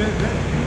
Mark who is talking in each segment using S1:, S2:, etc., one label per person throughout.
S1: schnell, schnell.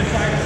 S2: decide